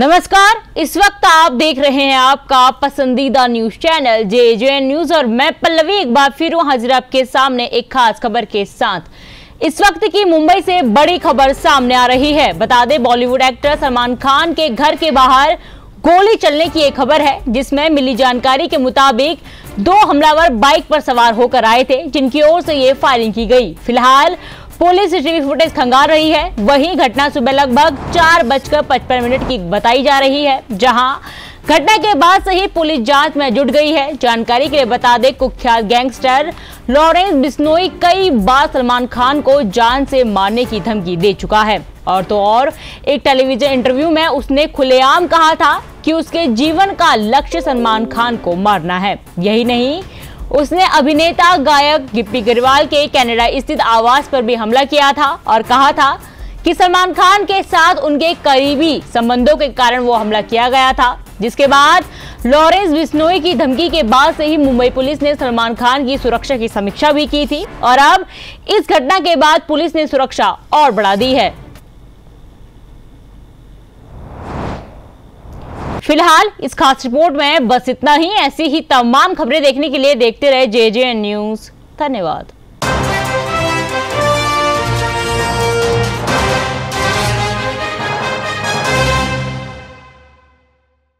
नमस्कार, इस वक्त आप देख रहे हैं आपका पसंदीदा news channel, J J news, और मैं पल्लवी एक बार फिर हाजिर आपके सामने एक खास खबर के साथ। इस वक्त की मुंबई से बड़ी खबर सामने आ रही है। बता दें, बॉलीवुड एक्टर सलमान खान के घर के बाहर गोली चलने की एक खबर है, जिसमें मिली जानकारी के मुताबिक दो हमलावर बाइक पर सवार होकर आए थे, जिनकी ओर से ये फायरिंग की गई। फ़िलहाल पुलिस सीसीटीवी फुटेज खंगाल रही है। वहीं घटना सुबह लगभग चार बजकर पचपन मिनट की बताई जा रही है, जहाँ घटना के बाद से ही पुलिस जाँच में जुट गई है। जानकारी के लिए बता दें, कुख्यात गैंगस्टर लॉरेंस बिस्नोई कई बार सलमान खान को जान से मारने की धमकी दे चुका है। और तो और, एक टेलीविज़न इंटरव्यू में उसने खुलेआम कहा था कि उसके जीवन का लक्ष्य सलमान खान को मारना है। यही नहीं उसने अभिनेता गायक गिप्पी गरिवाल के कनाडा स्थित आवास पर भी हमला किया था और कहा था कि सलमान खान के साथ उनके करीबी संबंधों के कारण वो हमला किया गया था, जिसके बाद लॉरेंस बिश्नोई की धमकी के बाद से ही मुंबई पुलिस ने सलमान खान की सुरक्षा की समीक्षा भी की थी और अब इस घटना के बाद पुलिस ने सुरक्षा और बढ़ा दी है। फ़िलहाल इस खास रिपोर्ट में बस इतना ही। ऐसी ही तमाम खबरें देखने के लिए देखते रहे जे जे न्यूज़। धन्यवाद।